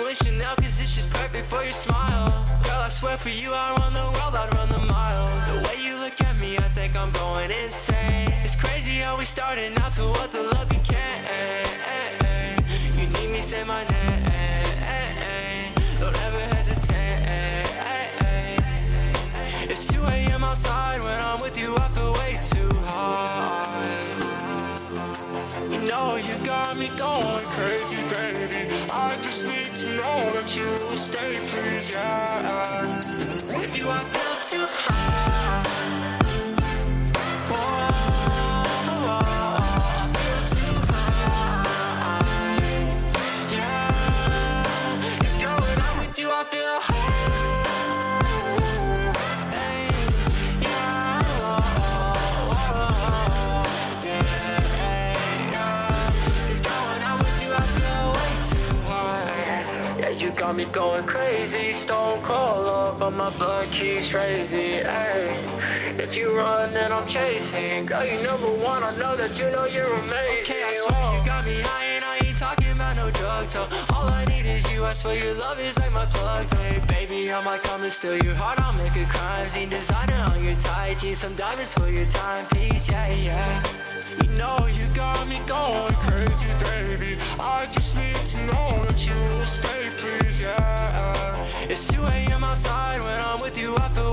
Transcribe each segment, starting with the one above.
Put Chanel cause it's just perfect for your smile. Girl, I swear for you, I run the world, I'd run the miles. The way you look at me, I think I'm going insane. It's crazy how we started out to what the love you can't. Got me going crazy, stone cold up, but my blood keeps crazy. Ay, if you run, then I'm chasing. Girl, you number one, I know that you know you're amazing. Okay, I swear you got me high, and I ain't talking about no drugs. So all I need is you. I swear your love is like my plug. Hey, baby, I might come and steal your heart. I'll make a crime scene designer on your tight jeans, some diamonds for your timepiece. Yeah, yeah. You know you got me going crazy, baby. I just need to know that you will stay, please, yeah. It's 2 a.m. outside when I'm with you, I feel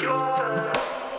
You are